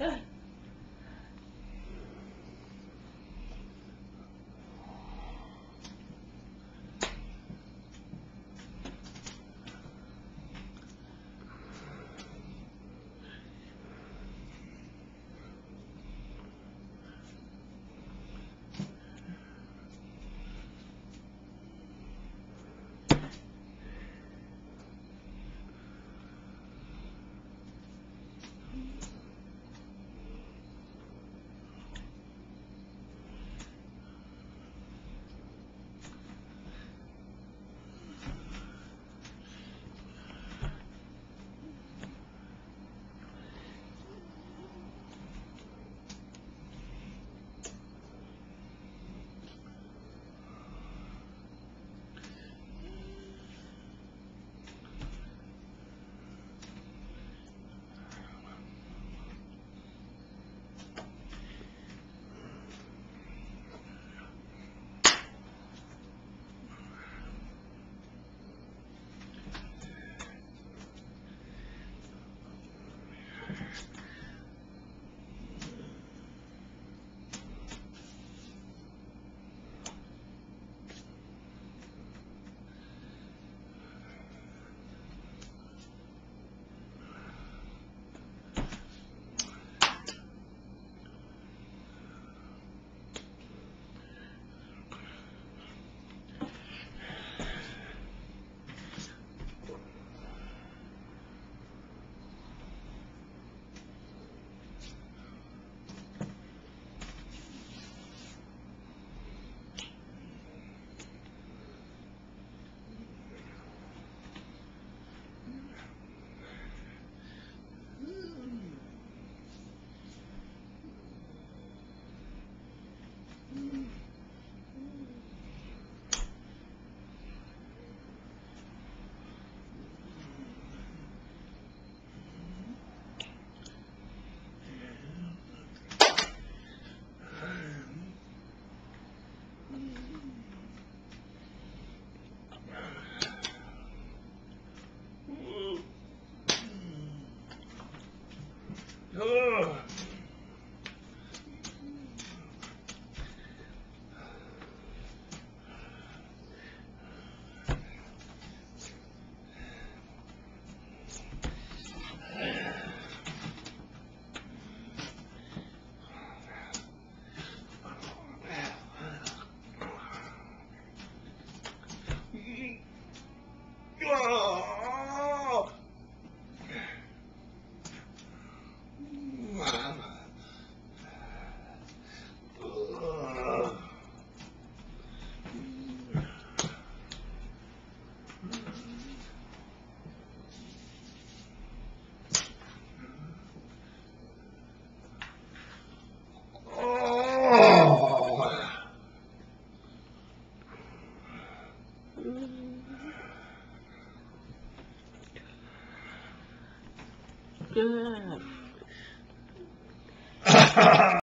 Ugh. Oh. Good.